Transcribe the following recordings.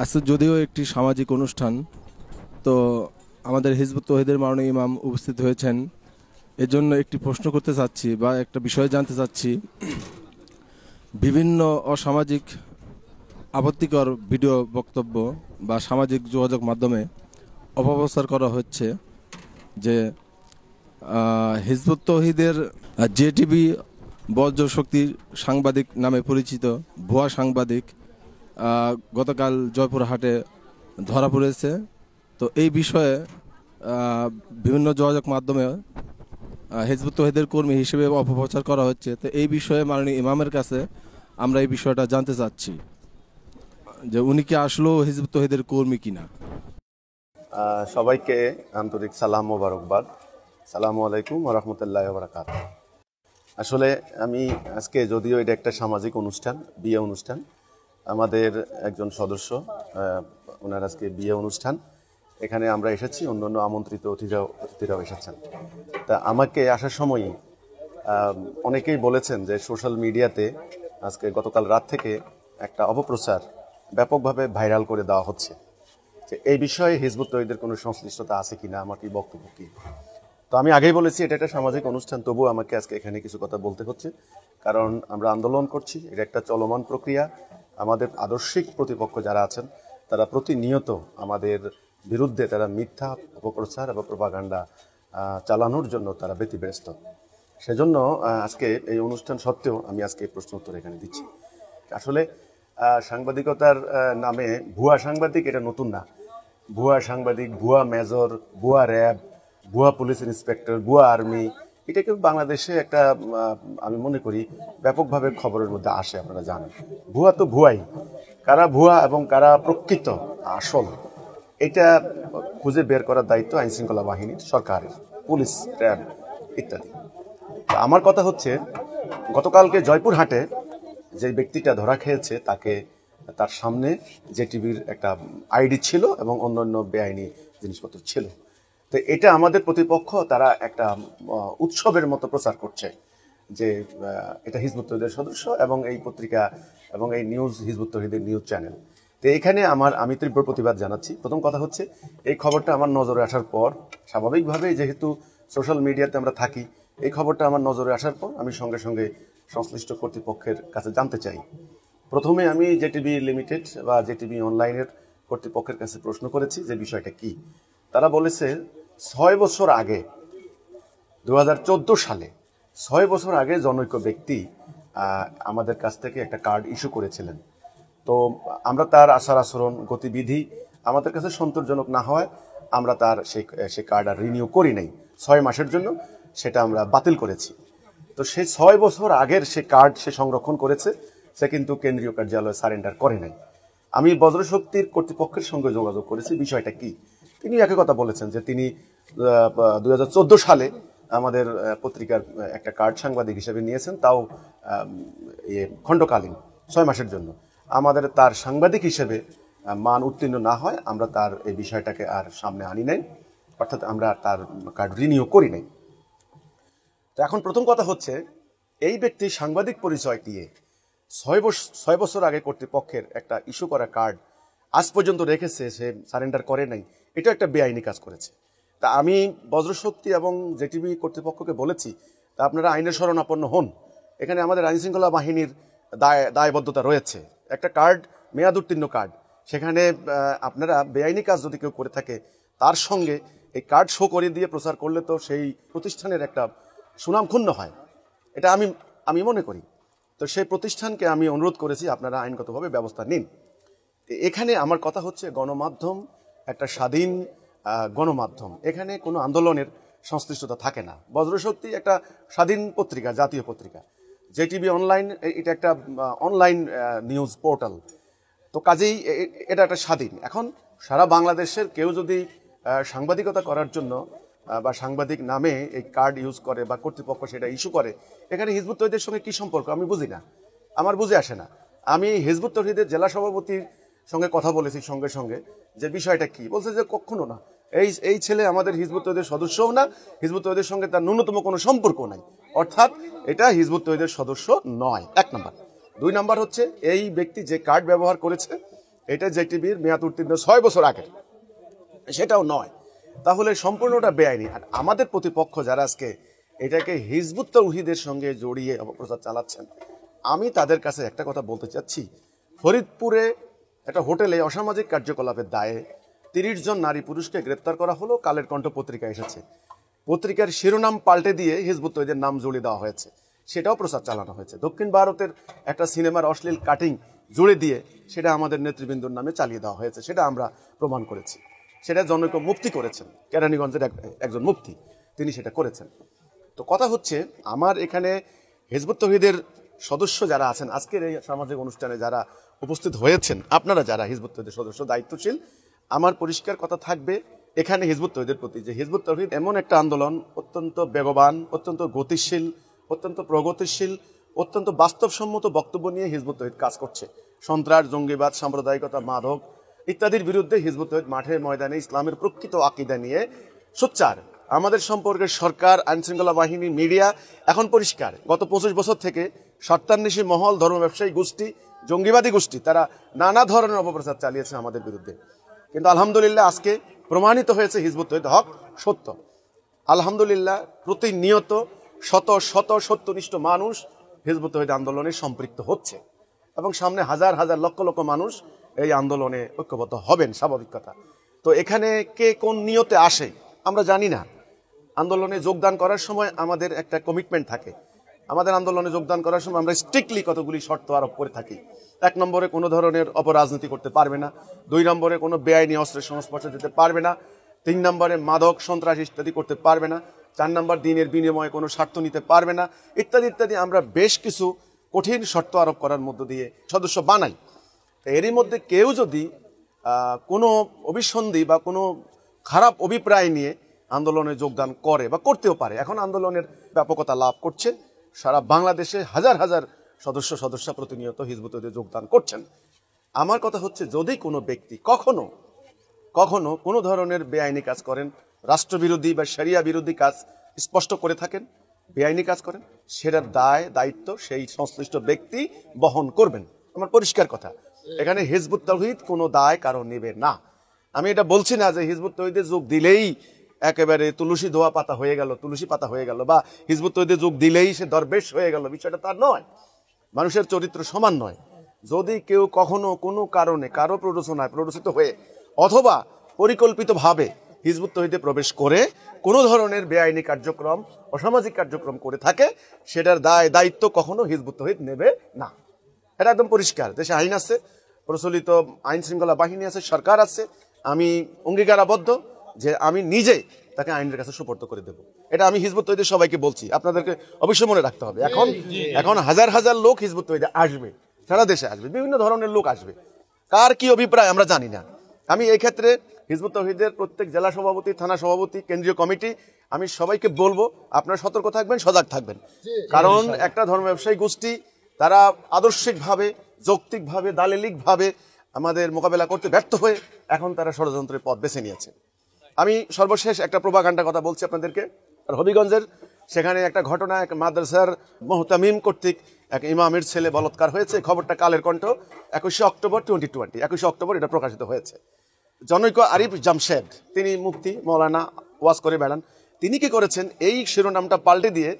আজকে যদিও একটি সামাজিক অনুষ্ঠান, তো আমাদের হিজবুত তহিদের মাননীয় ইমাম উপস্থিত হয়েছেন। এর জন্য একটি প্রশ্ন করতে চাচ্ছি বা একটা বিষয় জানতে চাচ্ছি। বিভিন্ন অসামাজিক আপত্তিকর ভিডিও বক্তব্য বা সামাজিক যোগাযোগ মাধ্যমে অপপ্রচার করা হচ্ছে যে হিজবুত তহিদের জে টিভি বজ্র শক্তির সাংবাদিক নামে পরিচিত ভুয়া সাংবাদিক গতকাল জয়পুরহাটে ধরা পড়েছে। তো এই বিষয়ে বিভিন্ন যোগাযোগ মাধ্যমে হিজবুত তহিদের কর্মী হিসেবে অপপ্রচার করা হচ্ছে। তো এই বিষয়ে মাননীয় ইমামের কাছে আমরা এই বিষয়টা জানতে চাচ্ছি, যে উনি কি আসলেও হিজবুত তহিদের কর্মী কিনা? সবাইকে আন্তরিক সালাম মোবারকবাদ। সালামু আলাইকুম রহমতুল্লাহ বারাকাত আসলে আমি আজকে যদিও এটা একটা সামাজিক অনুষ্ঠান, বিয়ে অনুষ্ঠান আমাদের একজন সদস্য ওনার আজকে বিয়ে অনুষ্ঠান। এখানে আমরা এসেছি অন্য অন্য আমন্ত্রিত অতিথিরাও অতিথিরাও এসেছেন। তা আমাকে আসার সময়ই অনেকেই বলেছেন যে সোশ্যাল মিডিয়াতে আজকে গতকাল রাত থেকে একটা অপপ্রচার ব্যাপকভাবে ভাইরাল করে দেওয়া হচ্ছে। যে এই বিষয়ে হিজবুত তৈরিদের কোনো সংশ্লিষ্টতা আছে কি না আমার কি বক্তব্য কী? তো আমি আগেই বলেছি, এটা একটা সামাজিক অনুষ্ঠান, তবুও আমাকে আজকে এখানে কিছু কথা বলতে হচ্ছে। কারণ আমরা আন্দোলন করছি, এটা একটা চলমান প্রক্রিয়া। আমাদের আদর্শিক প্রতিপক্ষ যারা আছেন, তারা প্রতিনিয়ত আমাদের বিরুদ্ধে তারা মিথ্যা অপপ্রচার এবং প্রপাগান্ডা চালানোর জন্য তারা ব্যতিব্যস্ত। সেজন্য আজকে এই অনুষ্ঠান সত্ত্বেও আমি আজকে প্রশ্ন উত্তর এখানে দিচ্ছি। আসলে সাংবাদিকতার নামে ভুয়া সাংবাদিক এটা নতুন না। ভুয়া সাংবাদিক, ভুয়া মেজর, ভুয়া র্যাব, ভুয়া পুলিশ ইন্সপেক্টর, ভুয়া আর্মি এটা কিন্তু বাংলাদেশে একটা আমি মনে করি ব্যাপকভাবে খবরের মধ্যে আসে, আপনারা জানেন। ভুয়া তো ভুয়াই। কারা ভুয়া এবং কারা প্রকৃত আসল, এটা খুঁজে বের করার দায়িত্ব আইন শৃঙ্খলা বাহিনীর, সরকারের, পুলিশ র্যাব ইত্যাদি। আমার কথা হচ্ছে, গতকালকে জয়পুরহাটে যে ব্যক্তিটা ধরা খেয়েছে, তাকে তার সামনে যে টিভির একটা আইডি ছিল এবং অন্যান্য বেআইনি জিনিসপত্র ছিল। তো এটা আমাদের প্রতিপক্ষ, তারা একটা উৎসবের মতো প্রচার করছে যে এটা হিজবুত তহিদের সদস্য এবং এই পত্রিকা এবং এই নিউজ, হিজবুত তহিদের নিউজ চ্যানেল। তো এখানে আমার, আমি তীব্র প্রতিবাদ জানাচ্ছি। প্রথম কথা হচ্ছে, এই খবরটা আমার নজরে আসার পর, স্বাভাবিকভাবেই যেহেতু সোশ্যাল মিডিয়াতে আমরা থাকি, এই খবরটা আমার নজরে আসার পর আমি সঙ্গে সঙ্গে সংশ্লিষ্ট কর্তৃপক্ষের কাছে জানতে চাই। প্রথমে আমি জেটিভি লিমিটেড বা জেটিভি অনলাইনের কর্তৃপক্ষের কাছে প্রশ্ন করেছি যে বিষয়টা কি। তারা বলেছে ছয় বছর আগে দু হাজার চোদ্দ সালে, ছয় বছর আগে জনৈক্য ব্যক্তি আমাদের কাছ থেকে একটা কার্ড ইস্যু করেছিলেন। তো আমরা তার আচার আচরণ, গতিবিধি আমাদের কাছে সন্তোষজনক না হয়, আমরা তার সেই সেই কার্ড আর রিনিউ করি নাই। ছয় মাসের জন্য সেটা আমরা বাতিল করেছি। তো সে ছয় বছর আগের সে কার্ড সে সংরক্ষণ করেছে, সে কিন্তু কেন্দ্রীয় কার্যালয়ে সারেন্ডার করে নাই। আমি বজ্রশক্তির কর্তৃপক্ষের সঙ্গে যোগাযোগ করেছি, বিষয়টা কি? তিনি একই কথা বলেছেন যে তিনি দুই হাজার চোদ্দ সালে আমাদের পত্রিকার একটা কার্ড সাংবাদিক হিসেবে নিয়েছেন, তাও খণ্ডকালীন, ছয় মাসের জন্য। আমাদের তার সাংবাদিক হিসেবে মান উত্তীর্ণ না হয়, আমরা তার এই বিষয়টাকে আর সামনে আনি নাই, অর্থাৎ আমরা তার কার্ড রিনিউ করি নাই। তো এখন প্রথম কথা হচ্ছে, এই ব্যক্তি সাংবাদিক পরিচয় দিয়ে ছয় বছর ছয় বছর আগে কর্তৃপক্ষের একটা ইস্যু করা কার্ড আজ পর্যন্ত রেখেছে, সে সারেন্ডার করে নাই এটা একটা বেআইনি কাজ করেছে। তা আমি বজ্রশক্তি এবং জেটিভি কর্তৃপক্ষকে বলেছি, তা আপনারা আইনের শরণাপন্ন হন। এখানে আমাদের আইন শৃঙ্খলা বাহিনীর দায়, দায়বদ্ধতা রয়েছে। একটা কার্ড, মেয়াদ উত্তীর্ণ কার্ড। সেখানে আপনারা বেআইনি কাজ যদি কেউ করে থাকে, তার সঙ্গে এই কার্ড শো করে দিয়ে প্রচার করলে তো সেই প্রতিষ্ঠানের একটা সুনাম ক্ষুণ্ণ হয়। এটা আমি আমি মনে করি। তো সেই প্রতিষ্ঠানকে আমি অনুরোধ করেছি, আপনারা আইনগতভাবে ব্যবস্থা নিন। এখানে আমার কথা হচ্ছে গণমাধ্যম, একটা স্বাধীন গণমাধ্যম। এখানে কোনো আন্দোলনের সংশ্লিষ্টতা থাকে না। বজ্রশক্তি একটা স্বাধীন পত্রিকা, জাতীয় পত্রিকা। জেটিভি অনলাইন এটা একটা অনলাইন নিউজ পোর্টাল তো কাজেই এটা একটা স্বাধীন। এখন সারা বাংলাদেশের কেউ যদি সাংবাদিকতা করার জন্য বা সাংবাদিক নামে এই কার্ড ইউজ করে বা কর্তৃপক্ষ সেটা ইস্যু করে, এখানে হিজবুত তহিদের সঙ্গে কি সম্পর্ক আমি বুঝি না। আমার বুঝে আসে না। আমি হিজবুত তহিদের জেলা সভাপতির সঙ্গে কথা বলেছি সঙ্গে সঙ্গে, যে বিষয়টা কি? বলছে যে কখনো না। এই এই ছেলে আমাদের হিজবুত তহিদের সদস্যও না, হিজবুত তহিদের সঙ্গে তার ন্যূনতম কোনো সম্পর্ক নাই। অর্থাৎ এটা হিজবুত তহিদের সদস্য নয়। এক নম্বর। দুই নম্বর হচ্ছে, এই ব্যক্তি যে কার্ড ব্যবহার করেছে, এটা জেটিভির মেয়াদ উত্তীর্ণ ছয় বছর আগে সেটাও নয়। তাহলে সম্পূর্ণটা বেআইনি। আর আমাদের প্রতিপক্ষ যারা আজকে এটাকে হিজবুত তৌহিদের সঙ্গে জড়িয়ে অপপ্রচার চালাচ্ছেন, আমি তাদের কাছে একটা কথা বলতে চাচ্ছি। ফরিদপুরে একটা হোটেলে অসামাজিক কার্যকলাপের দায়ে তিরিশ জন নারী পুরুষকে গ্রেপ্তার করা হলো, কালের কণ্ঠ পত্রিকা এসেছে। পত্রিকার শিরোনাম পাল্টে দিয়ে হিজবুত তৈদের নাম জুড়ে দেওয়া হয়েছে। সেটাও প্রচার চালানো হয়েছে। দক্ষিণ ভারতের একটা সিনেমার অশ্লীল কাটিং জুড়ে দিয়ে সেটা আমাদের নেতৃবৃন্দর নামে চালিয়ে দেওয়া হয়েছে, সেটা আমরা প্রমাণ করেছি। সেটা জনৈক মুক্তি করেছেন। কেরানীগঞ্জের এক- একজন মুক্তি তিনি সেটা করেছেন। তো কথা হচ্ছে, আমার এখানে হেজবুত তহিদের সদস্য যারা আছেন, আজকের এই সামাজিক অনুষ্ঠানে যারা উপস্থিত হয়েছেন আপনারা যারা হিজবুত তহিদের সদস্য, দায়িত্বশীল, আমার পরিষ্কার কথা থাকবে, এখানে হিজবুত তহিদের প্রতি যে হিজবুত তহিদ এমন একটা আন্দোলন, অত্যন্ত বেগবান, অত্যন্ত গতিশীল, অত্যন্ত প্রগতিশীল, অত্যন্ত বাস্তবসম্মত বক্তব্য নিয়ে হিজবুত তহিদ কাজ করছে। সন্ত্রাস, জঙ্গিবাদ, সাম্প্রদায়িকতা, মাদক ইত্যাদির বিরুদ্ধে হিজবুত তহিদ মাঠে ময়দানে ইসলামের প্রকৃত আকিদা নিয়ে সোচ্চার। আমাদের সম্পর্কে সরকার, আইনশৃঙ্খলা বাহিনী, মিডিয়া এখন পরিষ্কার। গত পঁচিশ বছর থেকে সত্তান্বেষী মহল, ধর্ম ব্যবসায়ী গোষ্ঠী, জঙ্গিবাদী গোষ্ঠী, তারা নানা ধরনের অপপ্রচার চালিয়েছে আমাদের বিরুদ্ধে। কিন্তু আলহামদুলিল্লাহ আজকে প্রমাণিত হয়েছে হিজবুত তহিদ হক সত্য। আলহামদুলিল্লাহ প্রতিনিয়ত শত শত সত্যনিষ্ঠ মানুষ হিজবুত আন্দোলনে সম্পৃক্ত হচ্ছে এবং সামনে হাজার হাজার লক্ষ লক্ষ মানুষ এই আন্দোলনে ঐক্যবদ্ধ হবেন, স্বাভাবিক কথা। তো এখানে কে কোন নিয়তে আসে আমরা জানি না। আন্দোলনে যোগদান করার সময় আমাদের একটা কমিটমেন্ট থাকে। আমাদের আন্দোলনে যোগদান করার সময় আমরা স্ট্রিক্টলি কতগুলি শর্ত আরোপ করে থাকি। এক নম্বরে কোনো ধরনের অপরাজনীতি করতে পারবে না। দুই নম্বরে কোনো বেআইনি অস্ত্রের সংস্পর্শে যেতে পারবে না। তিন নম্বরে মাদক, সন্ত্রাস ইত্যাদি করতে পারবে না। চার নম্বর, দিনের বিনিময়ে কোনো স্বার্থ নিতে পারবে না। ইত্যাদি ইত্যাদি আমরা বেশ কিছু কঠিন শর্ত আরোপ করার মধ্য দিয়ে সদস্য বানাই। এরই মধ্যে কেউ যদি কোনো অভিসন্ধি বা কোনো খারাপ অভিপ্রায় নিয়ে আন্দোলনে যোগদান করে বা করতেও পারে। এখন আন্দোলনের ব্যাপকতা লাভ করছে। সারা বাংলাদেশে হাজার হাজার সদস্য সদস্য প্রতিনিয়ত হিজবুতদের যোগদান করছেন। আমার কথা হচ্ছে, যদি কোনো ব্যক্তি কখনো কখনো কোনো ধরনের বেআইনি কাজ করেন, রাষ্ট্রবিরোধী বা শরিয়া বিরোধী কাজ স্পষ্ট করে থাকেন, বেআইনি কাজ করেন, সেটার দায়, দায়িত্ব সেই সংশ্লিষ্ট ব্যক্তি বহন করবেন। আমার পরিষ্কার কথা, এখানে হিজবুত তৌহিদ কোনো দায় কারও নেবে না। আমি এটা বলছি না যে হিজবুত তৌহিদে যোগ দিলেই একেবারে তুলসী ধোয়া পাতা হয়ে গেল, তুলসী পাতা হয়ে গেল বা হিজবুত তৌহিদে যোগ দিলেই সে দরবেশ হয়ে গেল, বিষয়টা তার নয়। মানুষের চরিত্র সমান নয়। যদি কেউ কখনো কোনো কারণে, কারও প্ররোচনায় প্ররোচিত হয়ে অথবা পরিকল্পিতভাবে হিজবুত তহিদে প্রবেশ করে কোনো ধরনের বেআইনি কার্যক্রম, অসামাজিক কার্যক্রম করে থাকে, সেটার দায়, দায়িত্ব কখনো হিজবুত তহিদ নেবে না। এটা একদম পরিষ্কার। দেশে আইন আছে, প্রচলিত আইন শৃঙ্খলা বাহিনী আছে, সরকার আছে, আমি অঙ্গীকারাবদ্ধ। যে আমি নিজে তাকে আইনের কাছে সুপর্দ করে দেব। এটা আমি হিজবুত তৈরি সবাইকে বলছি। আপনাদেরকে অবশ্যই মনে রাখতে হবে। এখন এখন হাজার হাজার লোক হিজবুত তৈরি আসবে। সারা দেশে আসবে। বিভিন্ন ধরনের লোক আসবে। কার কি অভিপ্রায় আমরা জানি না। আমি এই ক্ষেত্রে হিজবুত তহিদের প্রত্যেক জেলা সভাপতি থানা সভাপতি কেন্দ্রীয় কমিটি আমি সবাইকে বলব আপনারা সতর্ক থাকবেন সজাগ থাকবেন। কারণ একটা ধর্ম ব্যবসায়ী গোষ্ঠী তারা আদর্শিকভাবে যৌক্তিকভাবে দালিলিকভাবে আমাদের মোকাবেলা করতে ব্যর্থ হয়ে এখন তারা ষড়যন্ত্রের পথ বেছে নিয়েছে। আমি সর্বশেষ একটা প্রভাকাণ্ডা কথা বলছি আপনাদেরকে। আর হবিগঞ্জের সেখানে একটা ঘটনা, এক মাদ্রাসার মোহতামিম কর্তৃক এক ইমামের ছেলে বলৎকার হয়েছে। খবরটা কালের কণ্ঠ, একুশে অক্টোবর টোয়েন্টি টোয়েন্টি একুশে অক্টোবর এটা প্রকাশিত হয়েছে। জনৈক আরিফ জামশেদ, তিনি মুফতি, মৌলানা ওয়াজ করে বেড়ান। তিনি কি করেছেন? এই শিরোনামটা পাল্টে দিয়ে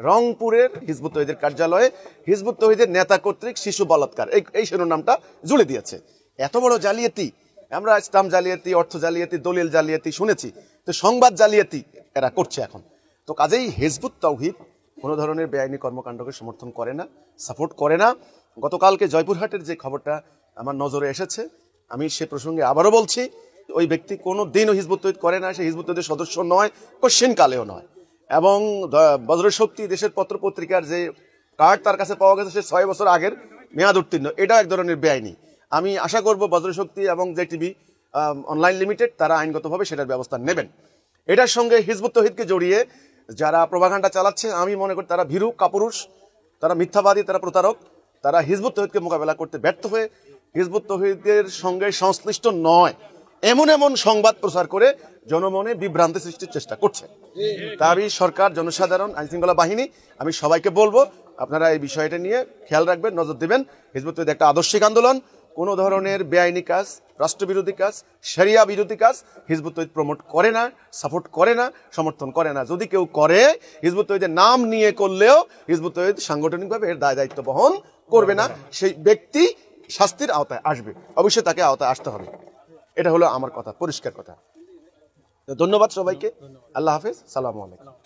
রংপুরের হিজবুত তহিদের কার্যালয়ে হিজবুত তহিদের নেতা কর্তৃক শিশু বলাৎকার, এই এই শিরোনামটা জুড়ে দিয়েছে। এত বড় জালিয়াতি আমরা ইসলাম জালিয়াতি, অর্থ জালিয়াতি, দলিল জালিয়াতি শুনেছি। তো সংবাদ জালিয়াতি এরা করছে এখন। তো কাজেই হেজবুত তৌহিদ কোনো ধরনের বেআইনি কর্মকাণ্ডকে সমর্থন করে না, সাপোর্ট করে না। গতকালকে জয়পুরহাটের যে খবরটা আমার নজরে এসেছে, আমি সে প্রসঙ্গে আবারও বলছি, ওই ব্যক্তি কোনো দিনও হিজবুত তৈরি করে না, সে হিজবুত তৈরির সদস্য নয় কোশ্চিন কালেও নয়। এবং বজ্রশক্তি দেশের পত্র পত্রিকার যে কার্ড তার কাছে পাওয়া গেছে, সে ছয় বছর আগের মেয়াদ উত্তীর্ণ। এটা এক ধরনের বেআইনি। আমি আশা করব বজ্রশক্তি এবং যে টিভি অনলাইন লিমিটেড তারা আইনগতভাবে সেটার ব্যবস্থা নেবেন। এটার সঙ্গে হিজবুত তহিদকে জড়িয়ে যারা প্রভাকাণ্ডা চালাচ্ছে, আমি মনে করি তারা ভীরু, কাপুরুষ, তারা মিথ্যাবাদী, তারা প্রতারক, তারা হিজবুত তহিদকে মোকাবেলা করতে ব্যর্থ হয়ে হিজবুত তহিদের সঙ্গে সংশ্লিষ্ট নয়, এমন এমন সংবাদ প্রচার করে জনমনে বিভ্রান্তি সৃষ্টির চেষ্টা করছে। তা আমি সরকার, জনসাধারণ, আইন আইনশৃঙ্খলা বাহিনী, আমি সবাইকে বলব, আপনারা এই বিষয়টা নিয়ে খেয়াল রাখবেন, নজর দেবেন। হিজবুত তহিদ একটা আদর্শিক আন্দোলন কোনো ধরনের বেআইনি কাজ, রাষ্ট্রবিরোধী কাজ সেরিয়া বিরোধী কাজ হিজবুত তৈদ প্রমোট করে না সাপোর্ট করে না, সমর্থন করে না। যদি কেউ করে, হিজবুত তৈদের নাম নিয়ে করলেও হিজবুত তৈদ সাংগঠনিকভাবে এর দায় দায়িত্ব বহন করবে না। সেই ব্যক্তি শাস্তির আওতায় আসবে। অবশ্যই তাকে আওতায় আসতে হবে। এটা হলো আমার কথা, পরিষ্কার কথা। ধন্যবাদ সবাইকে। আল্লাহ হাফেজ। সালামু আলাইকুম।